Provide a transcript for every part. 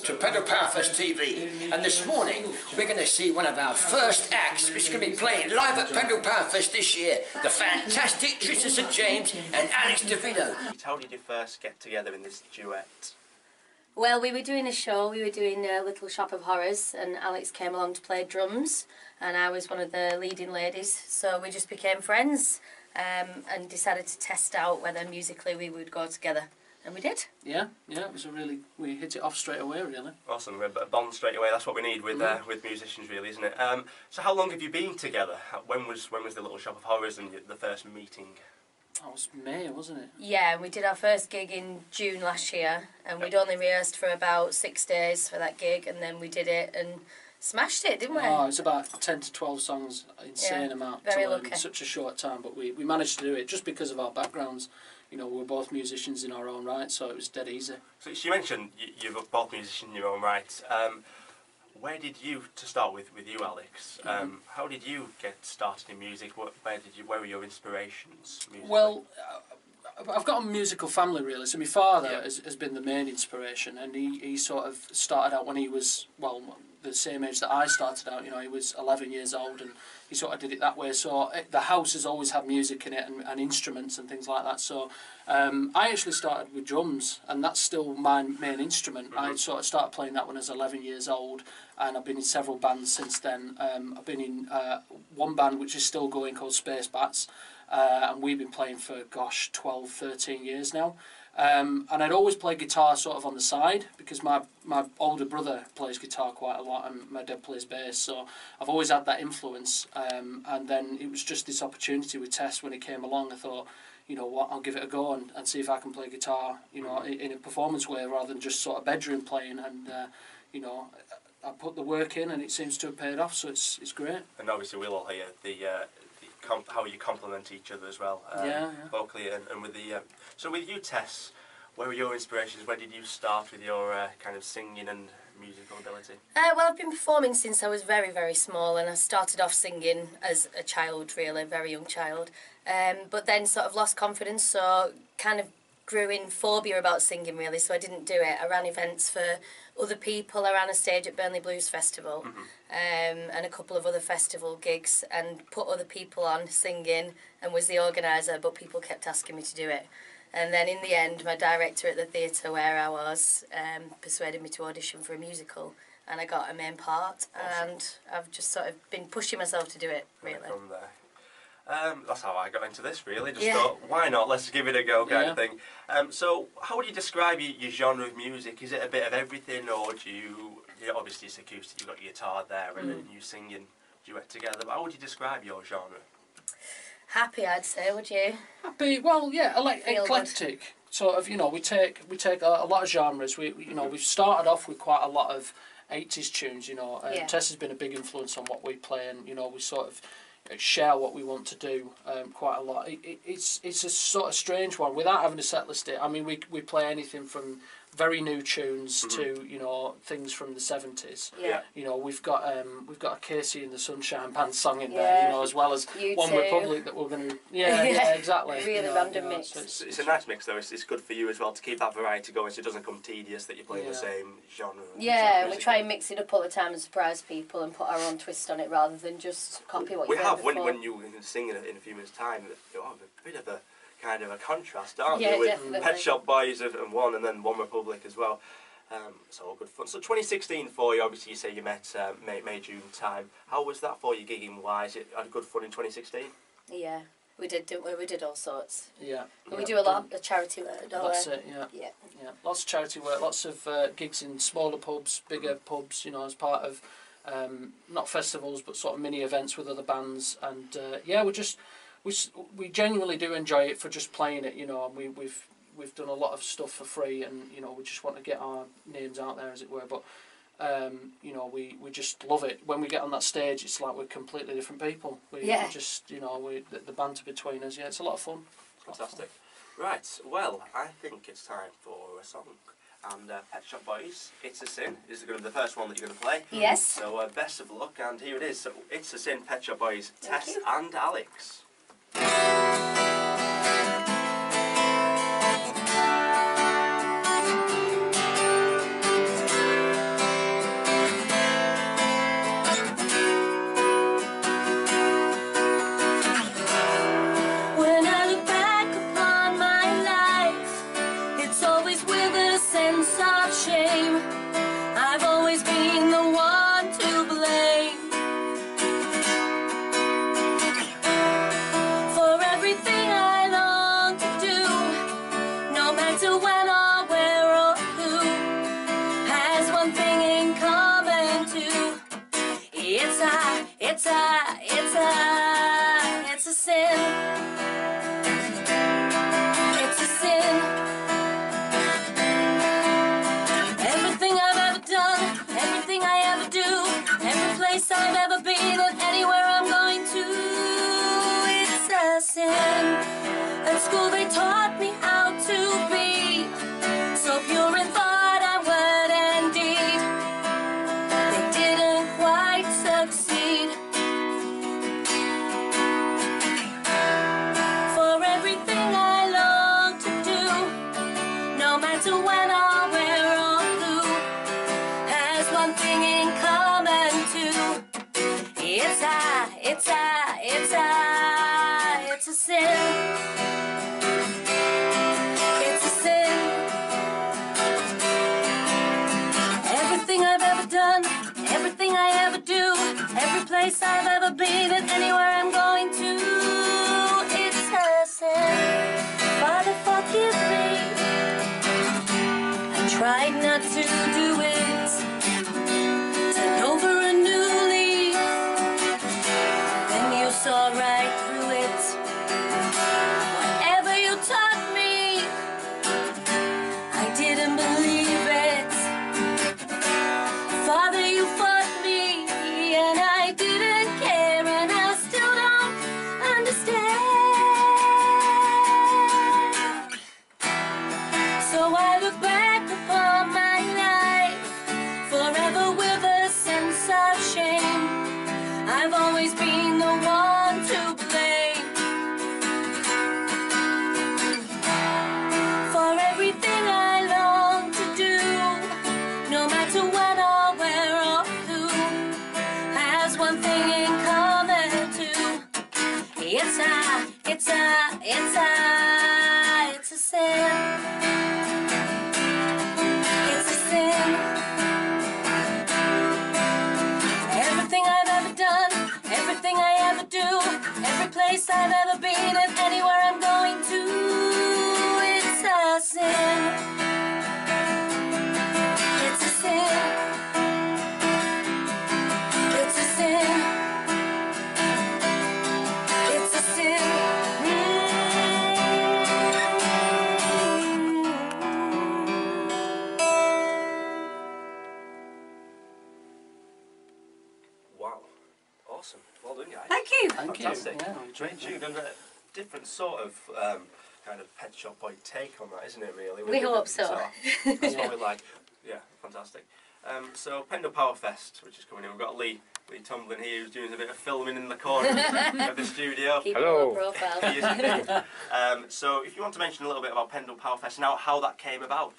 to Pendle Powerfest TV. And this morning, we're going to see one of our first acts, which is going to be playing live at Pendle Powerfest this year. The fantastic Tristesse James and Alex DeVito. How did you first get together in this duet? Well, we were doing a show, we were doing a Little Shop of Horrors, and Alex came along to play drums, and I was one of the leading ladies, so we just became friends um, and decided to test out whether musically we would go together. And we did. Yeah, yeah, it was a really we hit it off straight away, really. Awesome, we're but a bond straight away. That's what we need with uh, Mm. with musicians, really, isn't it? Um, so, how long have you been together? When was when was the Little Shop of Horrors and the first meeting? That was May, wasn't it? Yeah, we did our first gig in June last year, and we'd only rehearsed for about six days for that gig, and then we did it and smashed it, didn't we? Oh, it's about ten to twelve songs, insane Yeah, amount very to learn lucky. in such a short time. But we, we managed to do it just because of our backgrounds. You know, we were both musicians in our own right, so it was dead easy. So, you mentioned you, you're both musicians in your own right. Um, where did you, to start with, with you, Alex? Mm-hmm. Um, how did you get started in music? What, where did you? Where were your inspirations? Musically? Well, uh, I've got a musical family really. So my father Yeah. has, has been the main inspiration, and he, he sort of started out when he was well the same age that I started out. You know, he was 11 years old, and he sort of did it that way. So it, the house has always had music in it and, and instruments and things like that. So um, I actually started with drums, and that's still my main instrument. I sort of started playing that when I was 11 years old, and I've been in several bands since then. Um, I've been in uh, one band which is still going called Spacebats. Uh, and we've been playing for gosh 12 13 years now um, and I'd always play guitar sort of on the side because my my older brother plays guitar quite a lot and my dad plays bass. So I've always had that influence. Um, and then it was just this opportunity with Tess when it came along. I thought you know what I'll give it a go and, and see if I can play guitar you know in, in a performance way rather than just sort of bedroom playing. And uh, you know I put the work in and it seems to have paid off. So it's it's great. And obviously we'll all hear the, uh, how you complement each other as well, um, Yeah, yeah. vocally and, and with the. Uh, so with you, Tess, where were your inspirations? Where did you start with your uh, kind of singing and musical ability? Uh, well, I've been performing since I was very, very small, and I started off singing as a child, really, a very young child. Um, but then sort of lost confidence, so kind of grew in phobia about singing, really, so I didn't do it. I ran events for other people. I ran a stage at Burnley Blues Festival um, and a couple of other festival gigs and put other people on singing and was the organiser, but people kept asking me to do it. And then in the end, my director at the theatre where I was um, persuaded me to audition for a musical, and I got a main part. Awesome. And I've just sort of been pushing myself to do it, really. From there. Um, that's how I got into this, really. Just Yeah. thought, why not? Let's give it a go, kind of thing. Um, so, how would you describe your, your genre of music? Is it a bit of everything, or do you, you know, obviously it's acoustic, you've got your guitar there, and Mm. then you sing and duet together, but how would you describe your genre? Happy, I'd say, would you? Happy, well, yeah, ele- Feel good. eclectic. Sort of, you know, we take we take a, a lot of genres. We, we- you know, we've started off with quite a lot of eighties tunes. You know, um, Yeah. Tess has been a big influence on what we play, and you know, we sort of share what we want to do um, quite a lot. It, it, it's it's a sort of strange one without having a set list. It. I mean, we we play anything from very new tunes to you know things from the seventies. Yeah. You know, we've got um, we've got a KC and the Sunshine Band song in there. Yeah. You know, as well as You One too. Republic that we're going to. Yeah, yeah, Yeah. exactly. Really you know, random you know, mix. so It's, it's- it's a nice mix, though. It's, it's good for you as well to keep that variety going, so it doesn't come tedious that you're playing the same genre. Yeah, we try and mix it up all the time and surprise people and put our own twist on it rather than just copy what We you've have when, when you sing in a, in a few minutes' time. You have a bit of a kind of a contrast, aren't Yeah, you? With definitely. Pet Shop Boys and one, and then OneRepublic as well. Um, it's all good fun. So 2016 for you. Obviously, you say you met uh, May, May June time. How was that for you gigging wise? It had good fun in 2016. Yeah, we did, didn't we? We did all sorts. Yeah. We do a lot of charity work, don't That's we? it, yeah. Yeah. Yeah. Lots of charity work, lots of uh, gigs in smaller pubs, bigger pubs, you know, as part of um, not festivals but sort of mini events with other bands. And uh, yeah, we're just we we genuinely do enjoy it for just playing it, you know. And we we've we've done a lot of stuff for free, and you know we just want to get our names out there, as it were. But um, you know, we, we just love it. When we get on that stage, it's like we're completely different people. We, Yeah. we just, you know, we the, the banter between us. Yeah, it's a lot of fun. It's a lot of fun. Fantastic. Right, well, I think it's time for a song. And uh, Pet Shop Boys, It's a Sin, This is going to be the first one that you're going to play. Yes. So uh, best of luck, and here it is. So It's a Sin, Pet Shop Boys, Thank Tess you. and Alex. It's Thank you. Yeah, Great tune and a different sort of um, kind of Pet Shop Boy take on that, isn't it? Really. We With hope so. guitar. That's what we like. Yeah, fantastic. Um, so Pendle Powerfest, which is coming in, we've got Lee Lee Tumblin here who's doing a bit of filming in the corner of the studio. Keep Hello. a profile. He is indeed. um, so if you want to mention a little bit about Pendle Powerfest and how, how that came about.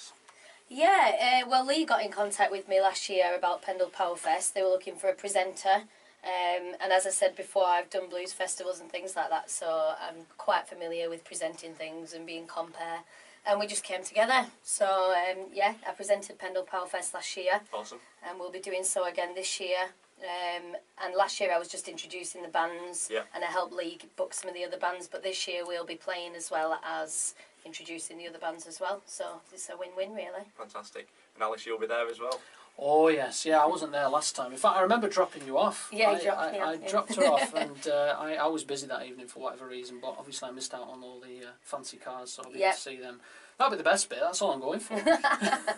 Yeah, uh, well, Lee got in contact with me last year about Pendle Powerfest. They were looking for a presenter. Um, and as I said before, I've done blues festivals and things like that, so I'm quite familiar with presenting things and being compare. And we just came together. So, um, yeah, I presented Pendle Powerfest last year, Awesome. and we'll be doing so again this year. Um, and last year I was just introducing the bands, Yeah. and I helped Lee book some of the other bands. But this year we'll be playing as well as introducing the other bands as well. So it's a win-win, really. Fantastic. And Alice, you'll be there as well. Oh yes, yeah. I wasn't there last time. In fact, I remember dropping you off. Yeah, you I, dropped I, me I off, yeah. dropped her off, and uh, I, I was busy that evening for whatever reason. But obviously, I missed out on all the uh, fancy cars, so I'll be Yep. able to see them. That'll be the best bit. That's all I'm going for.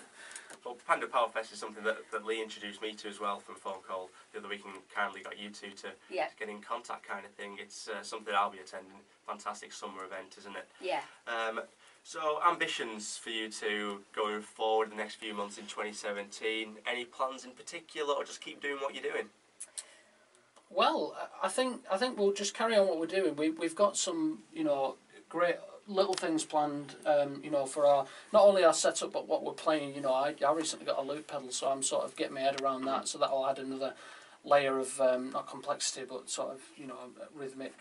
Well, Pendle Powerfest is something that, that Lee introduced me to as well from a phone call the other week and kindly got you two to, Yeah. to get in contact kind of thing. It's uh, something I'll be attending. Fantastic summer event, isn't it? Yeah. Um, so, ambitions for you two going forward the next few months in 2017? Any plans in particular, or just keep doing what you're doing? Well, I think I think we'll just carry on what we're doing. We we've got some you know great little things planned. Um, you know for our not only our setup but what we're playing. You know I, I recently got a loop pedal, so I'm sort of getting my head around that. So that'll add another layer of um, not complexity but sort of you know rhythmic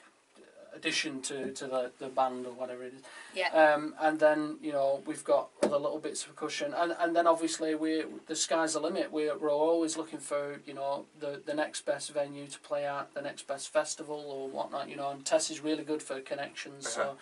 addition to, to the, the band or whatever it is. Yeah. Um, and then you know we've got other little bits of percussion, and, and then obviously we the sky's the limit. We're, we're always looking for you know the, the next best venue to play at, the next best festival or whatnot. You know, and Tess is really good for connections, Uh-huh. so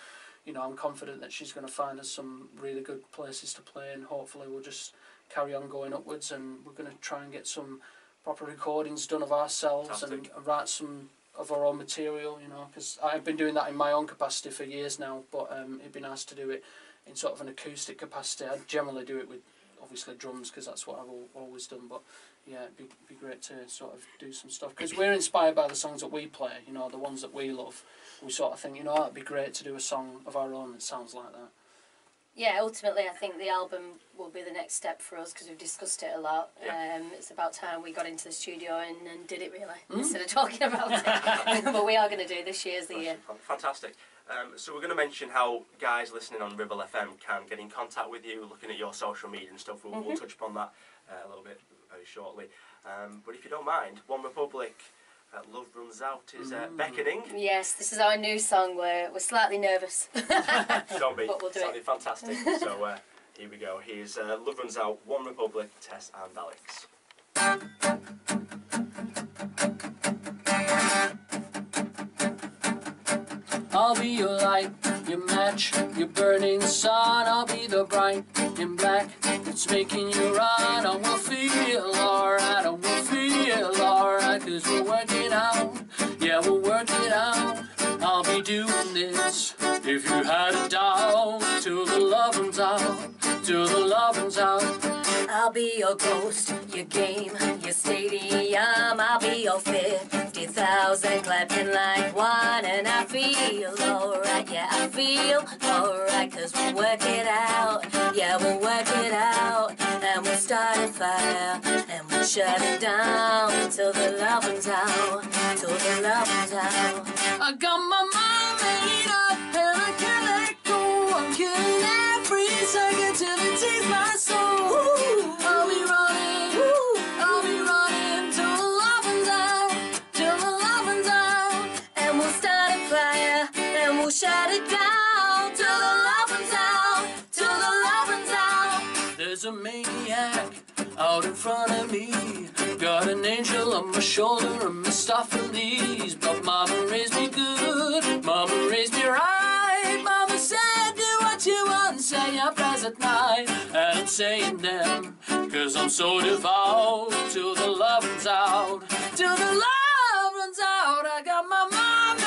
you know I'm confident that she's going to find us some really good places to play, and hopefully we'll just carry on going upwards, and we're going to try and get some proper recordings done of ourselves and Fantastic. write some of our own material, you know, because I've been doing that in my own capacity for years now, but um, it'd be nice to do it in sort of an acoustic capacity. I generally do it with obviously drums because that's what I've al- always done, but yeah, it'd be, be great to sort of do some stuff because we're inspired by the songs that we play, you know, the ones that we love. We sort of think, you know, it'd be great to do a song of our own that sounds like that. Yeah, ultimately, I think the album will be the next step for us because we've discussed it a lot. Yeah. Um, it's about time we got into the studio and, and did it really Mm. instead of talking about it. but we are going to do this year's the year. Fantastic. Um, so we're going to mention how guys listening on Ribble FM can get in contact with you, looking at your social media and stuff. We'll, we'll touch upon that uh, a little bit very shortly. Um, but if you don't mind, OneRepublic, uh, Love Runs Out is uh, beckoning. Yes, this is our new song. We're, we're slightly nervous. Don't be. But we'll do it. Fantastic. so uh, here we go. Here's uh, Love Runs Out, OneRepublic, Tess and Alex. I'll be your light, your match, your burning sun. I'll be the bright in black that's making you run. I will feel alright, I will feel alright, cause we'll work it out. Yeah, we'll work it out. I'll be doing this if you had a doubt. Till the love runs out, till the love runs out. I'll be your ghost, your game, your stadium. I'll be your 50,000 clapping like one. And I feel alright, yeah, I feel alright. Cause we'll work it out, yeah, we'll work it out. And we'll start a fire, and we'll shut it down. Till the love runs out, till the love runs out. I got my mind made up maniac out in front of me. Got an angel on my shoulder and Mephistopheles. But mama raised me good, mama raised me right. Mama said, do what you want, say your prayers at night. And I'm saying them, cause I'm so devout. Till the love runs out, till the love runs out. I got my mind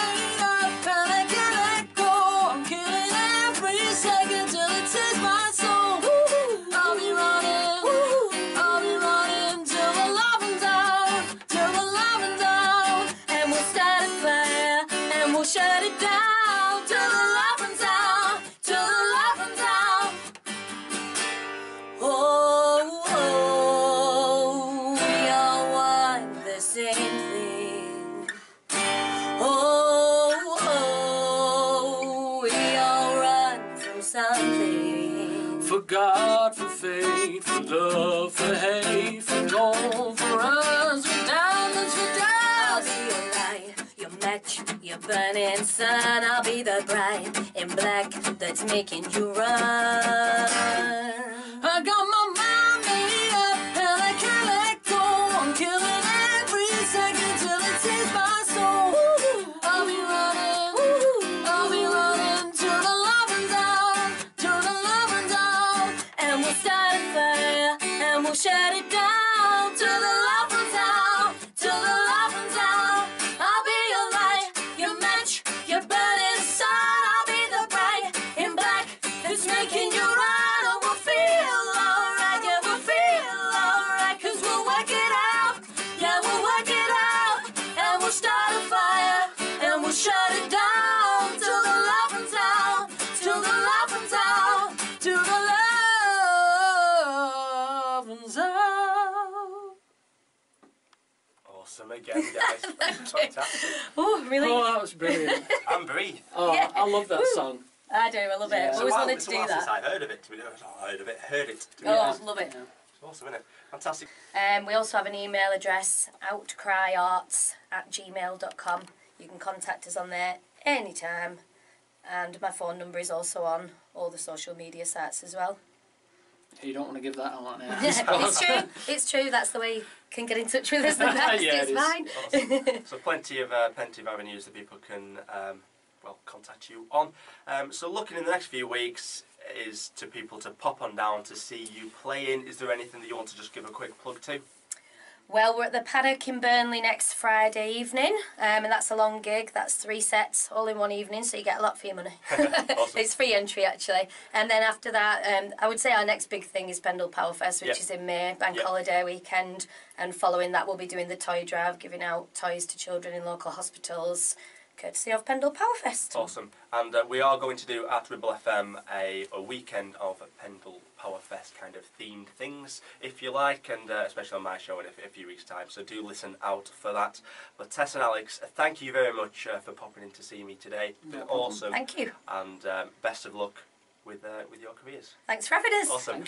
burning sun. I'll be the bride in black that's making you run. I got my Awesome again, guys. Fantastic. Oh, really? Oh, that was brilliant. And breathe. Oh, Yeah. I love that song. I do, I love it. Yeah. I always while- wanted to do that. I heard of it. To be honest, oh, I heard of it. Heard it. To be Oh, honest. love it. It's awesome, isn't it? Fantastic. Um, we also have an email address, outcryarts at gmail.com. You can contact us on there anytime. And my phone number is also on all the social media sites as well. You don't want to give that out on air. it's true. It's true. That's the way you can get in touch with us. The next Yeah, it's it is. fine. Awesome. so plenty of uh, plenty of avenues that people can um, well contact you on. Um, so looking in the next few weeks is to people to pop on down to see you playing. Is there anything that you want to just give a quick plug to? Well, we're at the Paddock in Burnley next Friday evening, um, and that's a long gig. That's three sets, all in one evening, so you get a lot for your money. It's free entry actually, and then after that, um, I would say our next big thing is Pendle Powerfest, which Yep. is in May, Bank Yep. Holiday weekend, and following that, we'll be doing the toy drive, giving out toys to children in local hospitals, courtesy of Pendle Powerfest. Awesome. And uh, we are going to do at Ribble FM a, a weekend of Pendle Powerfest kind of themed things, if you like, and uh, especially on my show in a, a few weeks' time. So do listen out for that. But Tess and Alex, uh, thank you very much uh, for popping in to see me today. No awesome. Thank you. And um, best of luck with uh, with your careers. Thanks for having us. Awesome.